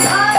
time.